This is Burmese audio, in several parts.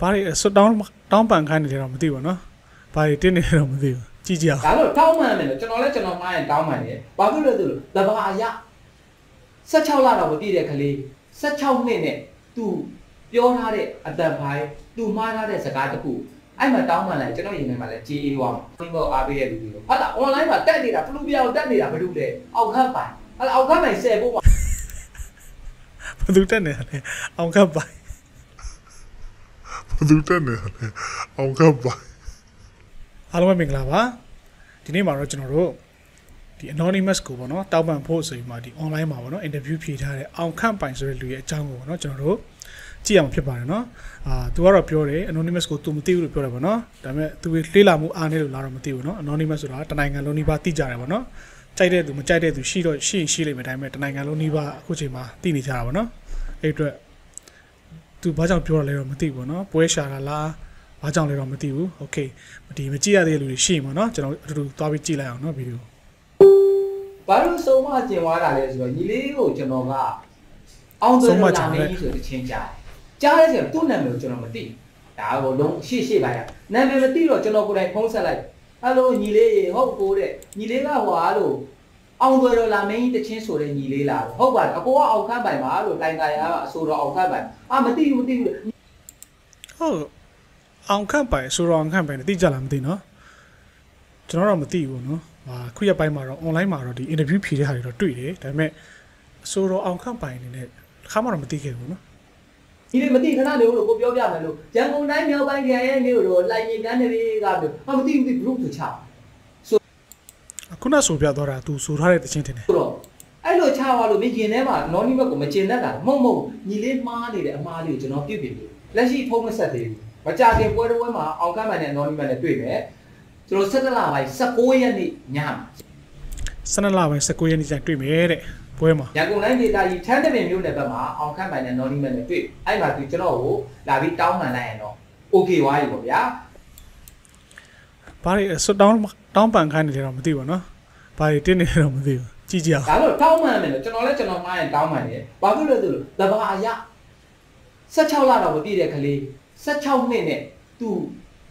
ဘာတွေဆွတ်တောင်းတောင်းပန်ခိုင်းနေတယ်တော့မသိဘူးနော်ဘာတွေတင်းနေတယ်တော့မသိဘူးကြည့်ကြအောင်ဒါလို့တောင်းမှန်မယ်လို့ကျွန်တော်လည်းကျွန်တော်မှားရင်တောင်းမှန်တယ်ဘာဖြစ်လို့လဲဆိုလို့တဘာအရ16လတော့မပြည့်တဲ့ကလေး16နှစ်နဲ့ तू ပြောထားတဲ့အတန်ပိုင်း तू မှားထားတဲ့စကားတစ်ခုအဲ့မှာတောင်းမှန်လိုက်ကျွန်တော်ရင်ထဲမှာလည်းကြေးအေးသွားမှာဘုံအားပေးတဲ့လူတွေလို့ဟုတ်လား online မှာတက်နေတာဖလူပြာကိုတက်နေတာဘာလို့လဲအောက်ခတ်ပိုင်ဟုတ်လားအောက်ခတ်ပိုင်10ဖို့မှာဘယ်သူတက်နေလဲအောင်ကပ်ပိုင်ဘယ် သူတက်နေလဲအောင်ကပ်ပါအားလုံးပဲမင်္ဂလာပါဒီနေ့မှာတော့ကျွန်တော်တို့ဒီ anonymous ကိုပေါ့နော်တောက်ပန်ဖို့ဆိုရင်မှာဒီ online မှာပေါ့နော် interview ဖြေထားတဲ့အောင်ခန့်ပိုင်ဆိုတဲ့လူရဲ့အကြောင်းကိုပေါ့နော်ကျွန်တော်တို့ကြည့်ရမှာဖြစ်ပါတယ်နော်အာသူကတော့ပြောတယ် anonymous ကို तू မသိဘူးလို့ပြောတယ်ပေါ့နော်ဒါပေမဲ့ तू လေးလာမှုအားနေလို့လာတော့မသိဘူးနော် anonymous ဆိုတာတနိုင်ငံလုံးနှိပါသိကြတယ်ပေါ့နော်ကြိုက်တဲ့သူမကြိုက်တဲ့သူရှိတော့ရှိရင်ရှိလိမ့်မယ်ဒါပေမဲ့တနိုင်ငံလုံးနှိပါအခုချိန်မှာသိနေကြတာပေါ့နော်အဲ့အတွက် तू ဘာကြောင့်ပြောရလဲတော့မသိဘူးပေါ့နော်ပွဲရှာတာလားဘာကြောင့်လဲတော့မသိဘူးโอเคဒီမကြည့်ရသေးတဲ့လူတွေရှိရင်ပေါ့နော်ကျွန်တော်အတူတူသွားပြီးကြည့်လိုက်အောင်နော်ဗီဒီယို ဘာလို့ဆုံးမကျင်သွားတာလဲဆိုတော့ညီလေးကိုကျွန်တော်ကအောင်သွေးလာမင်းကြီးဆိုတဲ့ချင်းကြားကြားတဲ့ချိန်သူ့နာမည်ကိုကျွန်တော်မသိဒါကိုလုံးရှေ့ရှေ့ပါရနာမည်မသိတော့ကျွန်တော်ကိုယ်တိုင်ဖုန်းဆက်လိုက်ဟယ်လိုညီလေးဟုတ်ကိုတဲ့ညီလေးကဟွာလို့ အောင်သွေးတော်လာမင်းကြီးတချင်းဆိုတဲ့ညီလေးလားဟုတ်ပါတယ်အကိုကအောင်ခန့်ပိုင်ပါလို့တိုင်တာရအဆိုတော်အောင်ခန့်ပိုင်အာမသိဘူးမသိဘူးဟုတ်အောင်ခန့်ပိုင်ဆိုတော့အောင်ခန့်ပိုင်တိကျလားမသိနော်ကျွန်တော်တော့မသိဘူးနော်ဟာခုရက်ပိုင်းမှာတော့ online မှာတော့ဒီ interview ဖြေတဲ့ဟာတွေတော့တွေ့တယ်ဒါပေမဲ့ဆိုတော့အောင်ခန့်ပိုင်အနေနဲ့ခါမှတော့မသိခဲ့ဘူးနော်ညီလေးမသိခဏနေလို့ကိုပြောပြမယ်လို့ရန်ကုန်တိုင်းမြောက်ပိုင်းခရိုင်ရဲ့မြို့တော်လိုက်ရင်ကန်းတွေကပြောဟာမသိဘူးဒီ group ဆိုချ ခုနဆိုပြသွားတာ तू ဆိုထားတဲ့တခြင်းတင်တယ်ဆိုတော့အဲ့လိုချသွားလို့မင်းရင်ထဲမှာ anonymous ကိုမကျင်တတ်တာမဟုတ်မဟုတ်ညီလေးမှားနေတဲ့အမှားလေးကိုကျွန်တော်ပြုတ်ပြပြီလက်ရှိဖုန်းမဆက်သေးဘူးမကြခင်ပွဲတော်ပွဲမှာအောင်ကမ်းမှန်နဲ့ anonymous နဲ့တွေ့မယ်ကျွန်တော်17လပိုင်း19ရက်နေ့ညမှာ12လပိုင်း19ရက်နေ့ကျရင်တွေ့မယ်တဲ့ပွဲမှာရန်ကုန်တိုင်းဒေသကြီးထန်းတပင်မြို့နယ်ဘက်မှာအောင်ကမ်းမှန်နဲ့ anonymous နဲ့တွေ့အဲ့မှာသူကျွန်တော်ကိုလာပြီးတောင်းပန်လိုက်ရင်တော့ okay ဝါရီပေါ့ဗျာဘာတွေဆွတ်တောင်းတောင်းပန်ခိုင်းနေတယ်တော့မသိဘူးနော် ဘာတွေတင်းနေတယ်တော့မသိဘူးကြည့်ကြအောင်ဒါလို့တောင်းပန်မယ်လို့ကျွန်တော်လည်းကျွန်တော်မှားရင်တောင်းပန်တယ်ဘာဖြစ်လို့လဲဆိုလို့တဘာအရ16လတော့မပြည့်တဲ့ကလေး16နှစ်နဲ့ तू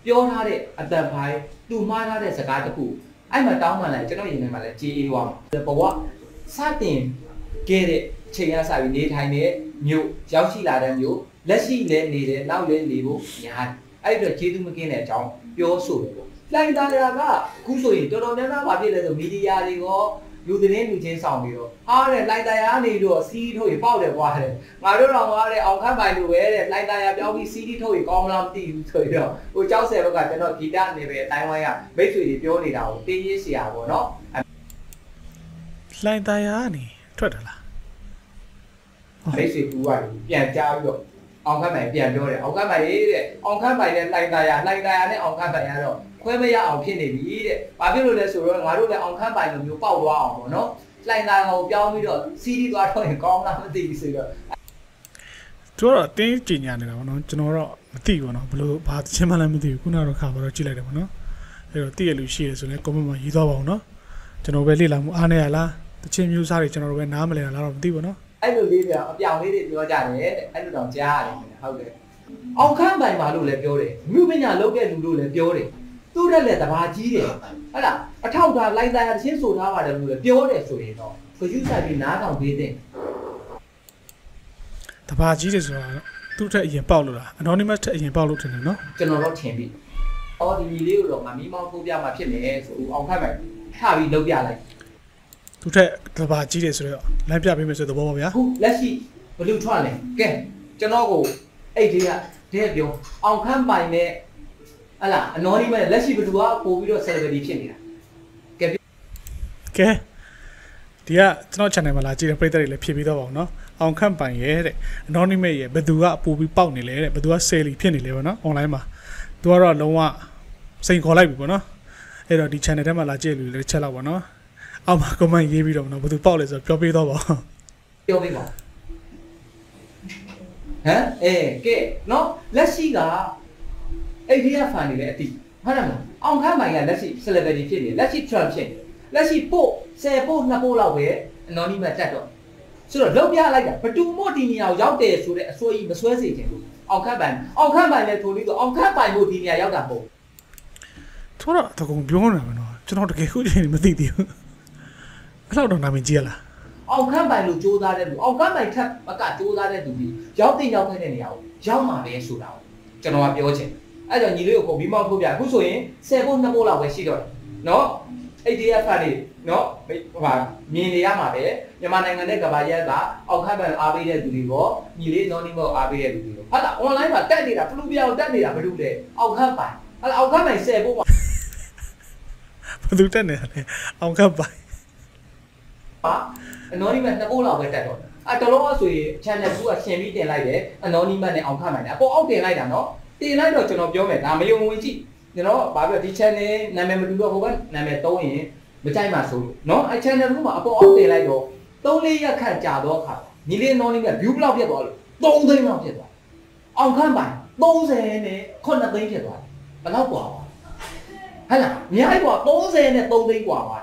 ပြောထားတဲ့အတန်ပိုင်း तू မှားထားတဲ့စကားတစ်ခုအဲ့မှာတောင်းပန်လိုက်ကျွန်တော်ရင်ထဲမှာလည်းကြေးအေးသွားမှာဘဝစတင်ခဲ့တဲ့ချိန်ရစပြီးနေထိုင်တဲ့မြို့ရောက်ရှိလာတဲ့မြို့လက်ရှိလည်းနေတယ်နောက်လည်းနေဖို့ညာအဲ့ဒီတော့ကျေးဇူးမကင်းတဲ့အကြောင်းပြောဆိုတယ်ပေါ့ လိုင်တာရာကအခုဆိုရင်တော်တော်များများဘာဖြစ်လဲဆိုမီဒီယာတွေရောလူသတင်းလူချင်းဆောင်ပြီးတော့ဟာတဲ့လိုင်တာရာနေပြီးတော့စီးထုတ်ရပေါက်တယ်ကွာတဲ့ငါတို့တော့ငါတဲ့အောင်ခန့်ပိုင်လို့ပဲတဲ့လိုင်တာရာပြောင်းပြီးစီးတီထုတ်ရကောင်းမလားမသိဘူးဆိုပြီးတော့ဟိုကြောက်ဆယ်ဘက်ကကျွန်တော်ဂီတနေပဲအတိုင်းဝိုင်းကမိတ်ဆွေတွေပြောနေတာကိုတင်းရေးစရာပေါ့နော်လှိုင်းသားရကနေထွက်တယ်လားမိတ်ဆွေကူကပြန်ကြားပြီးတော့အောင်ခန့်ပိုင်ပြန်ပြောတယ်အောင်ခန့်ပိုင်ရေးတဲ့အောင်ခန့်ပိုင်နဲ့လိုင်တာရာလိုင်တာရာနဲ့အောင်ခန့်ပိုင်ရတော့ ခွဲမရအောင်ဖြစ်နေပြီတဲ့ဘာဖြစ်လို့လဲဆိုတော့ငါတို့လည်းအောင်ခန့်ပိုင်လိုမျိုးပေါက်သွားအောင်ပေါ့နော်လိုင်တာကိုပြောင်းပြီးတော့စီးတီသွားတော့ရင်ကောင်းလားမသိဘူးဆိုတော့သူကတော့အတင်းကြင်ညာနေတာပေါ့နော်ကျွန်တော်တော့မသိဘူးနော်ဘလို့ဘာတခြင်းမှလည်းမသိဘူးခုနကတော့ခါပါတော့ကြည့်လိုက်တယ်ပေါ့နော်အဲ့တော့တည့်ရလူရှိရဆိုရင် comment မှာရေးသွားပါအောင်နော်ကျွန်တော်ပဲလေ့လာမှုအားနေရလားတခြင်းမျိုးစားတွေကျွန်တော်တို့ပဲနားမလည်တာလားတော့မသိဘူးနော်အဲ့လိုလေးတွေအပြောင်လေးတွေပြောကြတယ်တဲ့အဲ့လိုတော့ကြားရတယ်ဟုတ်တယ်အောင်ခန့်ပိုင်ပါလို့လည်းပြောတယ်မြို့ပညာလုပ်တဲ့လူလို့လည်းပြောတယ် သူ့ရက်လည်းတဘာကြီးတယ်ဟုတ်လားအထောက်ထားလိုင်တာရာတချင်းဆိုထားပါတယ်လို့လည်းပြောတယ်ဆိုရင်တော့ခရုဆိုင်ပြီးနားထောင်ပေးတဲ့တဘာကြီးတွေဆိုတာသူ့ထက်အရင်ပေါက်လို့လား anonymous ထက်အရင်ပေါက်လို့ထင်တယ်နော်ကျွန်တော်တော့ထင်ပြီ။အော်ဒီညီလေးကိုတော့ငါမိမောင်းထိုးပြမှာဖြစ်မယ်ဆိုအောင်ခတ်မယ်ထပြီးလုပ်ပြလိုက်သူ့ထက်တဘာကြီးတွေဆိုတော့လမ်းပြပေးမယ်ဆိုတဲ့သဘောပါဗျာ။အခုလက်ရှိဘလူးထွက်လဲ။ကဲကျွန်တော်ကိုအဲ့ဒီကတဲ့ပြောအောင်ခတ်ပိုင်နဲ့ ဟလာအနော်ဒီမဲ့လက်ရှိဘလူးကပို့ပြီးတော့ celebrity ဖြစ်နေတာကဲဒီကကျွန်တော် channel မှာလာကြည့်တဲ့ပရိသတ်တွေလည်းဖြည့်ပြီးတော့ပါအောင်နော်အောင်ခန့်ပိုင်ရဲ့တဲ့ anonymous ရဲ့ဘယ်သူကပို့ပြီးပေါက်နေလဲတဲ့ဘယ်သူက sale ဖြစ်နေလဲပေါ့နော် online မှာသူကတော့လုံးဝစိန်ခေါ်လိုက်ပြီပေါ့နော်အဲ့တော့ဒီ channel ထဲမှာလာကြည့်လူတွေလည်းချက်လောက်ပါနော်အောက်မှာ comment ရေးပြီးတော့နော်ဘယ်သူပေါက်လဲဆိုတော့ပြောပေးတော့ပါဦးပြောပေးပါဟမ်အဲကဲနော်လက်ရှိက အဲ့ဒီကဖန်နေတဲ့အတိဟုတ်တယ်မလားအောင်ခတ်ပိုင်ကလက်ရှိ celebrity ဖြစ်နေလက်ရှိ trend ဖြစ်နေလက်ရှိပို့10ပို့2ပို့လောက်ပဲ anonymous တက်တော့ဆိုတော့လောက်ပြလိုက်တာဘတူမို့ဒီနေရာကိုရောက်တယ်ဆိုတဲ့အစိုးရမဆွဲစေချင်ဘူးအောင်ခန့်ပိုင်အောင်ခန့်ပိုင်လည်းထိုလေးဆိုအောင်ခန့်ပိုင်ဖို့ဒီနေရာရောက်တာမဟုတ်ထောတော့တကုံပြောနေမှာနော်ကျွန်တော်တကယ်ခုချိန်မသိသေးဘူးအဲ့လောက်တော့နာမည်ကြီးရလားအောင်ခန့်ပိုင်လို့စူးစမ်းတဲ့လူအောင်ခန့်ပိုင်ထက်မကစူးစမ်းတဲ့သူကြီးရောက်တဲ့ရောက်တဲ့နေရာကိုရောက်မှာပဲဆိုတာကိုကျွန်တော်ကပြောချင် အဲ့တော့ညီလေးကိုပုံပြီးမောက်ထုတ်ပြအခုဆိုရင်10ဖို့2ဖို့လောက်ပဲရှိတော့တယ်နော် ADF ကနေနော်ဟိုဟာမြင်နေရမှာပဲမြန်မာနိုင်ငံနဲ့ကဘာရက်ကအောက်ခန့်ပိုင်အားပေးတဲ့သူတွေပေါ့ညီလေးနော်နီမောအားပေးတဲ့သူတွေပေါ့ဟာလာ online မှာတက်နေတာဖလူပြောင်တက်နေတာဘာလို့လဲအောက်ခန့်ပိုင်အဲ့အောက်ခန့်ပိုင်10ဖို့မှာဘယ်သူတက်နေလဲအောင်ကပ်ပိုင် anonymous နှစ်ဖို့လောက်ပဲတက်တော့တယ်အဲ့တော်တော်ဆိုရင် channel 2ကရှင်ပြီးတင်လိုက်တယ် anonymous နဲ့အောင်ခန့်ပိုင်တယ်အပေါ်အောက်တင်လိုက်တာနော် တင်လိုက်တော့ကျွန်တော်ပြောမယ်ဒါမယုံဝင်ကြည့်ကျွန်တော်ဘာပြောဒီ channel နာမည်မတူတော့ဟိုဘက်နာမည်သုံးရင်မကြိုက်မှဆိုလို့နော်အဲ့ channel 2မှာအပေါ်အောက်တင်လိုက်တော့3လေးရက်ခန့်ကြာတော့ခါညီလေး anonymous view ဘယ်လောက်ဖြစ်သွားလို့3သိန်းလောက်ဖြစ်သွားအောင်ခန့်ပိုင်30နဲ့9သိန်းဖြစ်သွားဘယ်လောက်กว่าပါဟဲ့လားအများကြီးกว่า30နဲ့3သိန်းกว่าပါ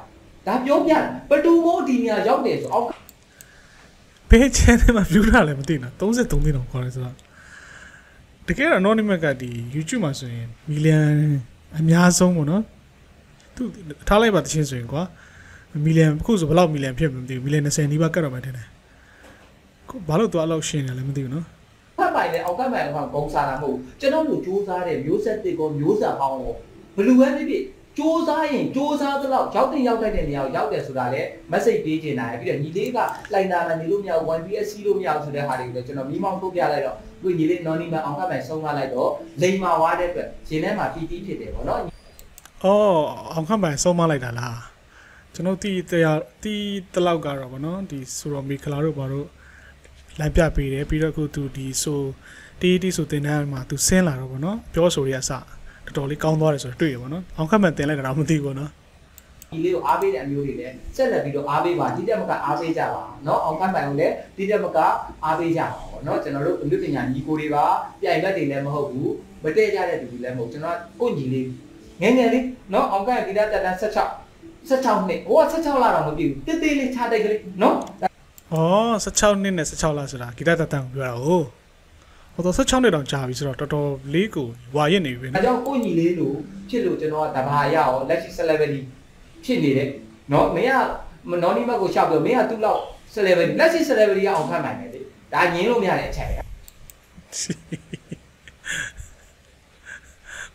ဒါပြောပြတယ်ဘယ်သူမို့ဒီနေရာရောက်တယ်ဆိုအောက် ဘေး channel မှာ view လာလည်းမသိနော်33သိန်းတော့ခေါ်တယ်ဆိုတော့ တကယ်တော့ anonymous ကဒီ YouTube မှာဆိုရင် million အများဆုံးပေါ့နော်သူထားလိုက်ပါတချင်းဆိုရင်ကွာ million အခုဆိုဘယ်လောက် million ဖြစ်မှမသိဘူး million 20နီးပါးကတ်တော့မှထင်တယ်ကိုဘာလို့သူအဲ့လောက်ရှင်းတယ်လဲမသိဘူးနော်ဖတ်ပိုင်နဲ့အောက်ကပိုင်ကဂုံစားတာမဟုတ်ကျွန်တော်တို့စူးစမ်းတဲ့မျိုးဆက်တစ်ကောမျိုးဆက်ဟောင်းကိုဘလူပဲဖြစ်ဖြစ် စူးစမ်းရင်စူးစမ်းသလောက်ရောက်တင်ရောက်တတ်တဲ့နေရာကိုရောက်တယ်ဆိုတာလေ message ပေးချင်တာပြီးတော့ညီလေးကလိုက်တာမှနေလို့မရဘူး 1PS လို့မရဘူးဆိုတဲ့ဟာတွေကိုကျွန်တော်မိမောင်းထုတ်ပြလိုက်တော့ခုညီလေး non နီမအောင်ကပိုင်ဆုံးမလိုက်တော့လိန်မာဝါတဲ့အတွက်ရှင်ထဲမှာပီတီဖြစ်တယ်ပေါ့နော်အော်အောင်ခန့်ပိုင်ဆုံးမလိုက်တာလားကျွန်တော်တီးတရားတီးတလောက်ကတော့ဗောနော်ဒီဆိုတော့မီခလာတို့ဘာတို့လမ်းပြပေးတယ်ပြီးတော့အခုသူဒီဆိုတီးတီးဆိုတင်တန်းမှာသူဆင်းလာတော့ဗောနော်ပြောဆိုရအစ တော်တော်လေးကောင်းသွားတယ်ဆိုတော့တွေ့ရဗောနော်အောင်ခန့်ပိုင်တင်လိုက်တာတော့မသိဘူးဗောနော် ဒီလေးကိုအားပေးတဲ့အမျိုးတွေလည်းဆက်လက်ပြီးတော့အားပေးပါဒီတက်မကအားပေးကြပါเนาะအောင်ခန့်ပိုင်ကိုလည်းဒီတက်မကအားပေးကြပါပေါ့เนาะကျွန်တော်တို့အမှုပညာညီကိုတွေပါပြိုင်ဘက်တွေလည်းမဟုတ်ဘူးမတည့်ကြတဲ့သူတွေလည်းမဟုတ်ကျွန်တော်ကိုညီလေးငယ်ငယ်လေးเนาะအောင်ခန့်ကဒီတက်တက်16 16နှစ်ဟိုက16လတော့မပြည့်ဘူးတိတိလေးခြားတိုက်ကလေးเนาะ အော်16နှစ်နဲ့16လဆိုတာဂီတတတန်ကိုပြောတာဟုတ် ဟိုတော့16နှစ်တောင်ကြာပြီဆိုတော့တော်တော်လေးကိုဝါရစ်နေပြီ အဲ နော် ကြောင့်ကိုညီလေးလို့ဖြစ်လို့ကျွန်တော်ကတဘာရရောလက်ရှိ celebrity ဖြစ်နေတယ်เนาะမင်းကနော်နီမတ်ကိုရှောက်ပြောမင်းကသူ့လောက် celebrity လက်ရှိ celebrity ကအောင်ခန့်ပိုင်တယ်လေဒါညင်းလို့မရတဲ့အချက်ပဲ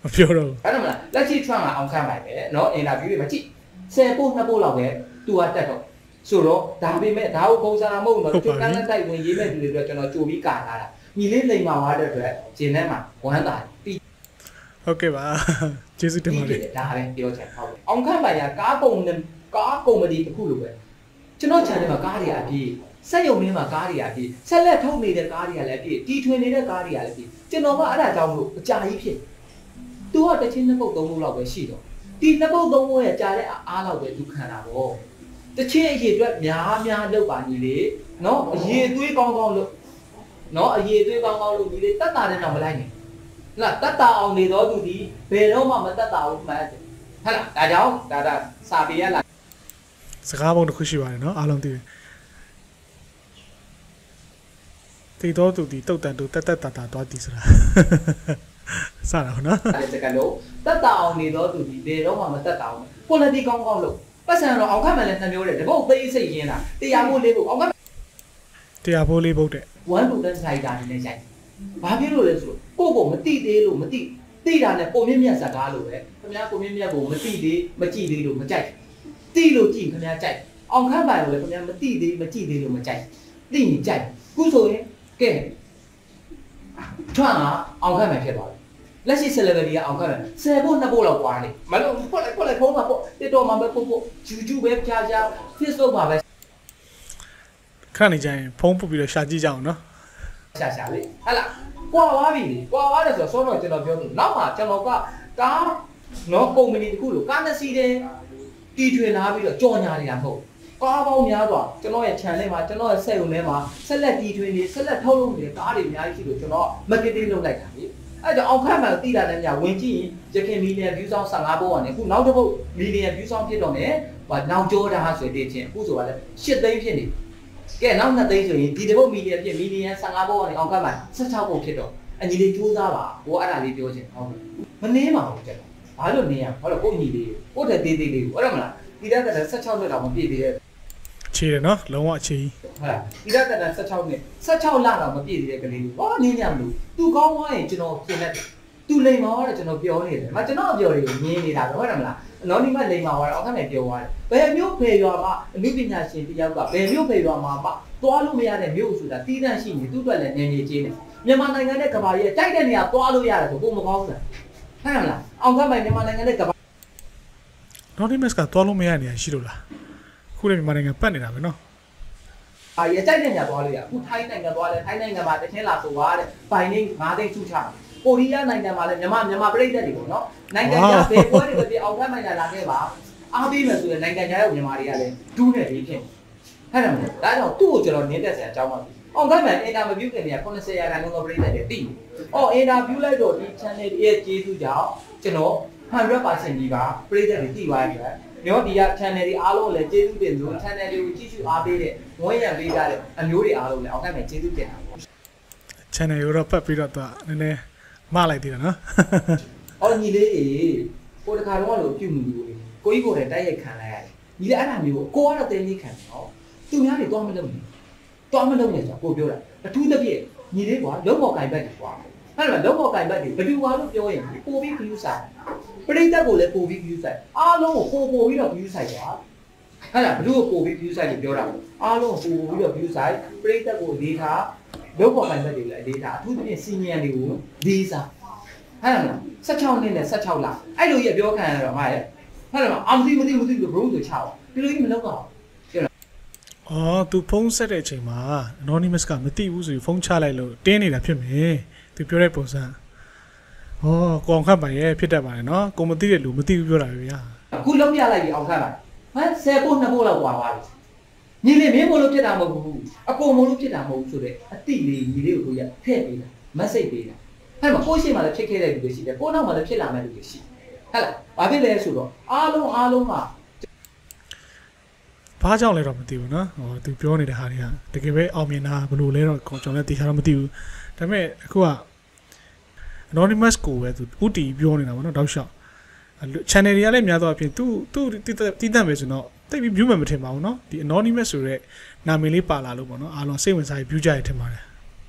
မပြောတော့ဘူး အဲ့ဒါမလားလက်ရှိ Trump ကအောင်ခန့်ပိုင်ပဲเนาะအင်တာဗျူးတွေမှာကြည့်10ပို့2ပို့လောက်ပဲသူကတက်တော့ဆိုတော့ဒါပေမဲ့ဒါကိုပုံစံမဟုတ်ဘူးเนาะကျုပ်ကန်းလက်တိုက်ဝင်ရေးမဲ့သူတွေအတွက်ကျွန်တော်ကြိုပြီးကာထားတာ ညီလေးလိန်မာသွားတဲ့အတွက်ဂျင်းထဲမှာဝမ်းသာပြီးဟုတ်ကဲ့ပါကျေးဇူးတင်ပါတယ်ဒါပဲပြောချင်ဟုတ်တယ်အောင်ခန့်ပိုင်ကကားကုန်နဲ့ကားကုန်မဒီတစ်ခုလိုပဲကျွန်တော် channel မှာကားတွေအပြည့်စက်ရုံမင်းမှာကားတွေအပြည့်ဆက်လက်ထုတ်နေတဲ့ကားတွေကလည်းအပြည့်တီထွင်နေတဲ့ကားတွေကလည်းအပြည့်ကျွန်တော်ကအဲ့ဒါကြောင့်လို့အကြာကြီးဖြစ်သူကတစ်ချင်းနှစ်ပုတ်သုံးပုတ်လောက်ပဲရှိတော့ဒီနှစ်ပုတ်သုံးပုတ်ရဲ့ကြာတဲ့အားလောက်ပဲသူခံတာပေါ့တစ်ချင်းအရေးအတွက်များများလောက်ပါညီလေးနော်အရေးသွေးကောင်းကောင်းလို့ နော်အရေးသွေးကောင်းကောင်းလို့ညီလေးတတ်တာနဲ့တော့မလိုက်နဲ့ဟလာတတ်တာအောင်နေတော့သူဒီဘယ်တော့မှမတတ်တာဘူးမှန်တယ်ဟဲ့လားဒါကြောင့်ဒါဒါစာပေရလာစကားပုံတစ်ခုရှိပါတယ်နော်အားလုံးသိတယ်တီတော်သူဒီတုတ်တန်တူတက်တက်တာတာသွားတည်စရာစတာဟုတ်နော်တဲ့စကလုံးတတ်တာအောင်နေတော့သူဒီဘယ်တော့မှမတတ်တာဘူး quality ကောင်းကောင်းလို့ပတ်စံတော့အောင်ခတ်မှလည်းနှမျိုးတယ်တပုတ်သေးစိတ်ရင်းတာတရားမို့လေးဖို့အောင်ခ တ်တရားဖိုးလေးပုတ်တဲ့1 to 10 side တာနေနဲ့ရိုက်ဘာဖြစ်လို့လဲဆိုတော့ကိုယ့်ကိုမတိသေးလို့မတိတိတာနဲ့ပုံမြင့်မြတ်စကားလို့ပဲခင်ဗျားပုံမြင့်မြတ်ကိုမတိသေးမကြည့်သေးလို့မကြိုက်တိလို့ကြည့်ခင်ဗျားကြိုက်အောင်ခတ်ပိုင်ကိုလည်းခင်ဗျားမတိသေးမကြည့်သေးလို့မကြိုက်တိရင်ကြိုက်ခုဆိုရင်ကဲထွန်းကအောင်ခတ်မယ်ဖြစ်သွားတယ်လက်ရှိ celebrity ကအောင်ခတ်မယ်10ဖို့2ဖို့လောက်ကွာနေမလို့ဖွက်လိုက်ဖွက်လိုက်ဖုန်းမှာပေါ့ TikTok မှာပဲပို့ပို့ YouTube ပဲဖြားဖြား Facebook မှာပဲ ခဏနေကြရင်ဖုန်းပုတ်ပြီးတော့ရှာကြည့်ကြအောင်နော်ရှာရှာလေးဟဟလားကွာသွားပြီလေကွာသွားတယ်ဆိုတော့စောတော့ကျွန်တော်ပြောလို့နောက်မှကျွန်တော်ကကားနော်ကုမ္ပဏီတစ်ခုလို့ကားနှစ်စီးတဲ့တီထွင်လာပြီးတော့ကြော်ညာနေတာမဟုတ်ကားပေါင်းများစွာကျွန်တော်ရဲ့ channel မှာကျွန်တော်ရဲ့ site ုံထဲမှာဆက်လက်တီထွင်နေဆက်လက်ထုတ်လုပ်နေတဲ့ကားတွေအများကြီးရှိလို့ကျွန်တော် marketing လုပ်လိုက်တာလေအဲ့တော့အောင်ခန့်မှန်တိတာလည်းညဝင်ကြည့်ရင်ရခင်မီလီယံ view ဆောင်15ပုတ်ကနေအခုနောက်တစ်ပုတ်မီလီယံ view ဆောင်ဖြစ်တော့မယ်ဟိုနောက်ကျောတာဆိုတဲ့ချင်းအခုဆိုပါလဲ8သိန်းဖြစ်နေ ကဲနောက်2သိန်းဆိုရင်ဒီတစ်ပုတ်မီလီယံဖြစ်မီလီယံ15ပုတ်ကနေအောင်ခန့်မှန်16ပုတ်ဖြစ်တော့အညီလေးကြိုးစားပါကိုအဲ့ဒါလေးပြောချင်ဟုတ်မနေပါဘူးကျွန်တော်ဘာလို့နေရမလဲကိုညီလေးကိုတဲ့သေးသေးလေးကိုအဲ့ဒါမလားဒီတက်ကလည်း16နှစ်တောင်မပြည့်သေးတဲ့ခြေတယ်နော်လုံးဝအခြေကြီးဟုတ်လားဒီတက်ကလည်း16နှစ်16လတော့မပြည့်သေးတဲ့ကလေးကိုဘာနင်းရမလို့သူကောင်းသွားရင်ကျွန်တော်ပြင်လက် သူလိမ်မာတော့ကျွန်တော်ပြောနေတယ်မကျွန်တော်ပြောတွေကိုမြင်နေတာပဲဟုတ်တယ်မလားအနော်ဒီမလိမ်မာသွားတော့အခက်မဲ့ပြောသွားတယ်ဘယ်မျိုးဖေရွာမှာအမှုပညာရှင်တယောက်ကဘယ်မျိုးဖေရွာမှာမှသွားလို့မရတဲ့မျိုးဆိုတာတီးတန့်ရှိနေသူ့အတွက်လည်းနေနေချင်းတယ်မြန်မာနိုင်ငံနဲ့ကဘာကြီးတိုက်တဲ့နေရာသွားလို့ရတယ်ဆိုကိုမကောင်းဘူးဟုတ်တယ်မလားအောင်ကမိုင်မြန်မာနိုင်ငံနဲ့ကဘာ Anonymous ကသွားလို့မရနေရရှိလို့လားခုလည်းမြန်မာနိုင်ငံပတ်နေတာပဲနော်အာရကြိုက်တဲ့ညသွားလို့ရအခုထိုင်းနိုင်ငံသွားလဲထိုင်းနိုင်ငံမှာတချင်းလာဆိုသွားတဲ့ဘိုင်နေ9သိန်းစုချ ကိုရီးယားနိုင်ငံမှာလဲမြန်မာမြန်မာပြည်သက်တွေပေါ့နော်နိုင်ငံခြားဘယ်ပွဲတွေပဲဖြစ်အောင်ဖက်မိုင်လာလာခဲ့ပါအားပေးမယ်ဆိုရင်နိုင်ငံခြားရဲ့မြန်မာတွေကလည်းဒူးနေပြီဖြစ်ဟဲ့တယ်မလားဒါကြောင့်သူ့ကိုကျွန်တော်နင်းတက်စရာအကြောင်းပါပြီအောင်ကမှအင်တာဗျူးတင်နေရ90ရာခိုင်နှုန်းသောပြည်သက်တွေသိတယ်အော်အင်တာဗျူးလိုက်တော့ဒီ channel ရဲ့ကျေးဇူးကြောင့်ကျွန်တော်100%ကြီးပါပြည်သက်တွေသိသွားပြီပဲရောဒီက channel တွေအားလုံးလည်းကျေးဇူးတင်လို့ channel တွေကိုကြည့်ရှုအားပေးတဲ့ဝန်းရံပေးကြတဲ့အမျိုးတွေအားလုံးလည်းအောင်ကမှကျေးဇူးတင်တာပေါ့ channel ကိုတော့ပတ်ပြီးတော့သူကနည်းနည်း မလိုက်သေးတယ်နော်။အော်ညီလေးအေးကိုတခါတော့လို့ပြုတ်မှုလို့ကိုကြီးကိုလည်းတိုက်ရိုက်ခံလိုက်ရတယ်။ညီလေးအဲ့ဒါမျိုးကိုကတော့တင်းလေးခံတယ်နော်။သူများတွေတော့မလုပ်ဘူး။တော့မလုပ်နဲ့ဆိုကိုပြောတာ။အထူးသဖြင့်ညီလေးကလုံးပေါ်ကင်ဘက်တွေကွာ။အဲ့ဒါလုံးပေါ်ကင်ဘက်တွေဘယ်သူကလို့ပြောရင်ပိုပြီး view ဆိုင်။ပရိသတ်ကိုလည်းပိုပြီး view ဆိုင်။အားလုံးကိုပိုပိုပြီးတော့ view ဆိုင်ကွာ။အဲ့ဒါဘယ်သူကိုပိုပြီး view ဆိုင်လို့ပြောတာ။အားလုံးကိုပိုပိုပြီးတော့ view ဆိုင်ပရိသတ်ကိုလေးထား လုပ်ပေါ်ပိုင်ဘက်တွေလည်းအလေးထားအထူးသဖြင့်စီနီယာတွေကိုလေးစားဟုတ်လား16နှစ်နဲ့16လအဲ့လိုကြီးပြောခံရတော့မှာရဲ့ဟုတ်လားအာမသိမသိမသိဘရုံးဆိုချောက်ဒီလိုကြီးမလုပ်တော့အော်သူဖုန်းဆက်တဲ့အချိန်မှာ anonymous ကမသိဘူးဆိုပြီးဖုန်းချလိုက်လို့တင်းနေတာဖြစ်မယ်သူပြောတဲ့ပုံစံဟောကိုအောင်ခတ်ပါရဲ့ဖြစ်တတ်ပါတယ်နော်ကိုမသိတဲ့လူမသိဘူးပြောတာပဲဗျာအခုလုံးပြလိုက်ပြီအောင်ခတ်ပါဟမ်10ပို့2ပို့လောက်ကွာပါပြီ ညီလေးမင်းမလို့ဖြစ်တာမဟုတ်ဘူးအကုန်မလို့ဖြစ်တာမဟုတ်ဘူးဆိုတော့အတိလေးညီလေးကိုကိုရထည့်ပေးတာမက်ဆေ့ပေးတာဟဲ့မကိုရှိမှလည်းဖြစ်ခဲ့တဲ့လူတွေရှိတယ်ကိုနောက်မှလည်းဖြစ်လာမဲ့လူတွေရှိဟဲ့လားဘာဖြစ်လဲဆိုတော့အားလုံးအားလုံးကဘာကြောင့်လဲတော့မသိဘူးနော်ဟောသူပြောနေတဲ့ဟာတွေကတကယ်ပဲအောင်မြင်တာဘယ်လိုလဲတော့ကျွန်တော်လည်းသိချာတော့မသိဘူးဒါပေမဲ့အခုက Anonymous ကိုပဲသူဥတီပြောနေတာပေါ့နော်တောက်လျှောက် channel တွေကလည်းများတော့အပြင်သူသူတည်တတ်မယ်ဆိုတော့ တိတ်ပြီး view မှမထင်ပါဘူးเนาะဒီ anonymous ဆိုတဲ့နာမည်လေးပါလာလို့ပေါ့เนาะအားလုံးစိတ်ဝင်စားပြီး view ကြရထင်ပါတယ်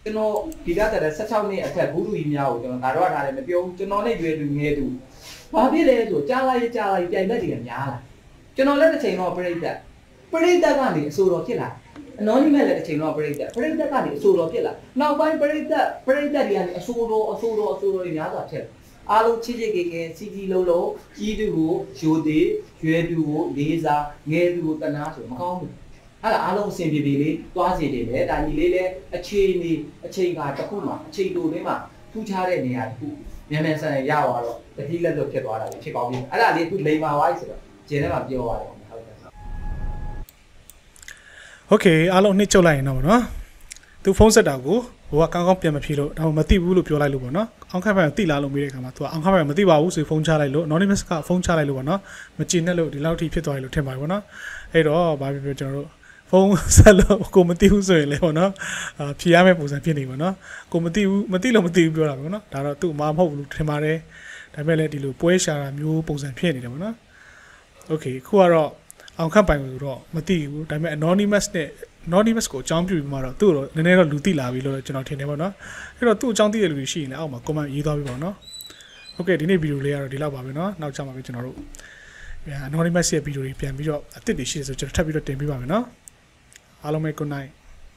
ကျွန်တော်ဒီကတည်းက16နှစ်အထက်ဘူးလူကြီးများကိုကျွန်တော်ဒါတော့ထားတယ်မပြောဘူးကျွန်တော်နဲ့ရွယ်သူငယ်သူဘာဖြစ်လဲဆိုကြားလိုက်ကြားလိုက်ပြိုင်ဘက်တွေကများလာကျွန်တော်လည်းတစ်ချိန်တော့ပြိတ္တပြိတ္တကနေအဆိုတော်ဖြစ်လာအနော်နီမဲ့လည်းတစ်ချိန်တော့ပြိတ္တပြိတ္တကနေအဆိုတော်ဖြစ်လာနောက်ပိုင်းပြိတ္တပြိတ္တတွေကနေအဆိုတော်အဆိုတော်အဆိုတော်တွေများစွာဖြစ်လာ အားလုံးချစ်ချစ်ခင်ခင်စီစီလုံးလုံးကြီးသူကိုယူသေးရွယ်သူကိုလေးစားငယ်သူကိုတနာဆိုမကောင်းဘူးအဲ့ဒါအားလုံးအဆင်ပြေပြေလေးသွားစီတယ်ပဲဒါညီလေးလည်းအခြေအနေအချိန်ကတစ်ခုမှအချိန်တိုလေးမှထူးခြားတဲ့နေရာတစ်ခုမြန်မြန်ဆန်ဆန်ရသွားတော့တတိလက်လွတ်ဖြစ်သွားတာပဲဖြစ်ကောင်းပြီအဲ့ဒါလေးအခုလိမ္မာဝိုင်းဆိုတော့ကျင်းထဲမှာပြောရတယ်ဟုတ်ကဲ့ okay အားလုံးနှစ်ချုပ်လိုက်ရင်တော့ဗောနော်သူဖုန်းဆက်တာကို ဟိုကကောင်းကောင်းပြန်မဖြေလို့ဒါမှမသိဘူးလို့ပြောလိုက်လို့ဗောနော်အောင်ခက်ဖက်သိလားလို့မေးတဲ့အခါမှာသူကအောင်ခက်ဖက်မသိပါဘူးဆိုဖုန်းချလိုက်လို့ anonymous ကဖုန်းချလိုက်လို့ဗောနော်မကြည့်နဲ့လို့ဒီလောက်ထိဖြစ်သွားတယ်လို့ထင်ပါတယ်ဗောနော်အဲ့တော့ဘာဖြစ်ဖြစ်ကျွန်တော်တို့ဖုန်းဆက်လို့ကိုမသိဘူးဆိုရင်လည်းဗောနော်အာဖြေရမယ့်ပုံစံဖြစ်နေဗောနော်ကိုမသိဘူးမသိလို့မသိဘူးပြောတာဗောနော်ဒါတော့သူ့မှာမဟုတ်ဘူးလို့ထင်ပါတယ်ဒါပေမဲ့လည်းဒီလိုပွဲရှာတာမျိုးပုံစံဖြစ်နေတယ်ဗောနော် okay ခုကတော့အောင်ခန့်ပိုင်ကိုတော့မသိဘူးဒါပေမဲ့ anonymous နဲ့ anonymous ကိုအကြောင်းပြုပြီးမှတော့သူ့ကိုတော့နည်းနည်းတော့လူသိလာပြီလို့ကျွန်တော်ထင်တယ်ပေါ့နော်အဲ့တော့သူ့အကြောင်းသိတဲ့လူတွေရှိရင်လည်းအောက်မှာ comment ရေးသွားပြီးပါနော် okay ဒီနေ့ဗီဒီယိုလေးကတော့ဒီလောက်ပါပဲနော်နောက်ကျမှပဲကျွန်တော်တို့ပြန် anonymous ရဲ့ဗီဒီယိုတွေပြန်ပြီးတော့အသစ်တွေရှိတယ်ဆိုကျွန်တော်ထပ်ပြီးတော့တင်ပေးပါမယ်နော်အားလုံးပဲ good night